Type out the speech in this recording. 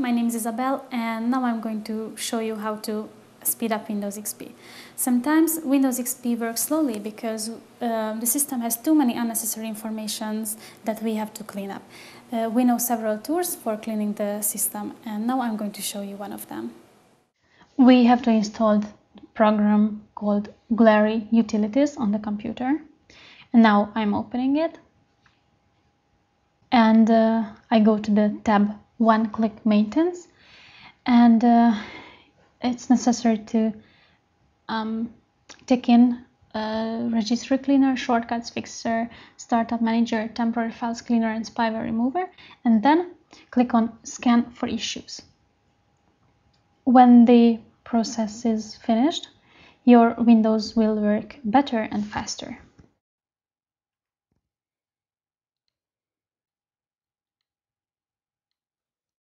my name is Isabel and now I'm going to show you how to speed up Windows XP. Sometimes Windows XP works slowly because uh, the system has too many unnecessary informations that we have to clean up. Uh, we know several tools for cleaning the system and now I'm going to show you one of them. We have to install a program called Glary Utilities on the computer and now I'm opening it and uh, I go to the tab one click maintenance and uh, it's necessary to um, take in registry cleaner, shortcuts fixer, startup manager, temporary files cleaner and spyware remover and then click on scan for issues. When the process is finished, your Windows will work better and faster.